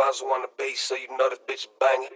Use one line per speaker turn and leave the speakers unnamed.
Bonzo on the bass, so you know this bitch banging.